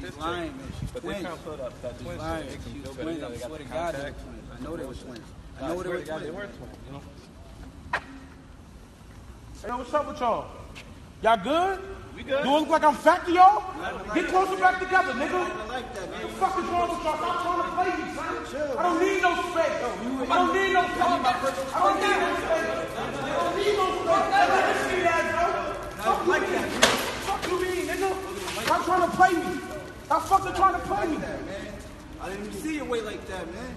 She's She's lying, man. She's But they twins. can't put up that She's twins lying. shit. It can She's feel twins. I they swear to God they were contact. twins. I know they were twins. I I know they swear were to God, they were twins. twins. You know. Hey, what's up with y'all? Y'all good? We good. Do it look like I'm fat to y'all? Get closer back together, nigga. Like that. What the fuck is wrong with y'all? Stop trying to play me, son. I don't need no space. I don't need no space. I don't need no space. I don't need no space. Let me see that, bro. Fuck like that. Fuck you mean, nigga? Stop trying to play me. Stop fucking trying to play me. I didn't even see your weight like that, man.